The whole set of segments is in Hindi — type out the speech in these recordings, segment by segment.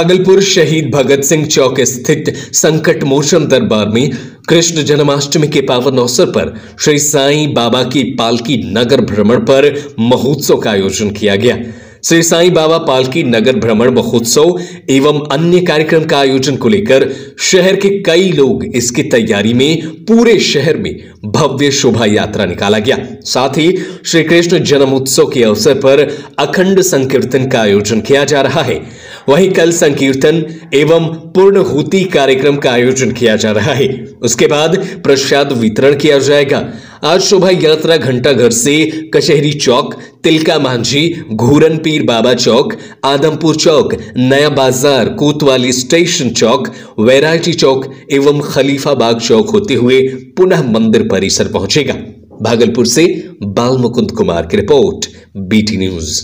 भागलपुर शहीद भगत सिंह चौक स्थित संकट मोचन दरबार में कृष्ण जन्माष्टमी के पावन अवसर पर श्री साईं बाबा की पालकी नगर भ्रमण पर महोत्सव का आयोजन किया गया। श्री साई बाबा पालकी नगर भ्रमण महोत्सव एवं अन्य कार्यक्रम का आयोजन को लेकर शहर के कई लोग इसकी तैयारी में, पूरे शहर में भव्य शोभा यात्रा निकाला गया। साथ ही श्री कृष्ण जन्मोत्सव के अवसर पर अखंड संकीर्तन का आयोजन किया जा रहा है। वहीं कल संकीर्तन एवं पूर्णहुति कार्यक्रम का आयोजन किया जा रहा है। उसके बाद प्रसाद वितरण किया जाएगा। आज शोभा यात्रा घंटा घर से कचहरी चौक, तिलका मांझी, घूरन पीर बाबा चौक, आदमपुर चौक, नया बाज़ार, कोतवाली स्टेशन चौक, वैरायटी चौक एवं खलीफा बाग चौक होते हुए पुनः मंदिर परिसर पहुंचेगा। भागलपुर से बाल मुकुंद कुमार की रिपोर्ट बीटी न्यूज़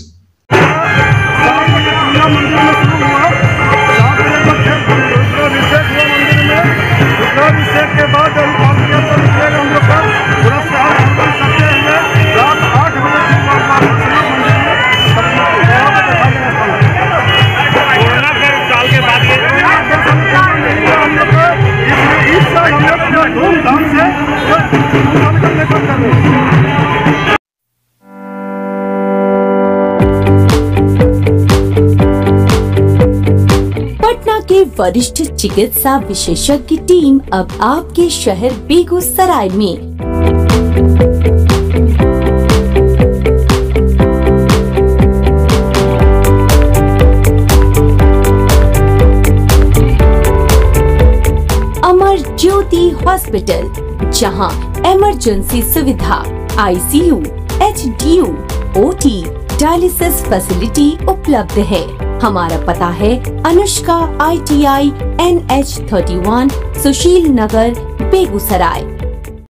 के वरिष्ठ चिकित्सा विशेषज्ञ टीम अब आपके शहर बेगूसराय में। अमर ज्योति हॉस्पिटल जहाँ इमरजेंसी सुविधा ICU, HDU, OT, dialysis facility उपलब्ध है। हमारा पता है Anushka I T I N H thirty one Sushil Nagar Begusarai.